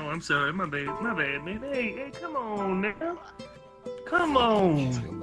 Oh, I'm sorry, my bad, my bad, man. Hey, hey, come on now, come on.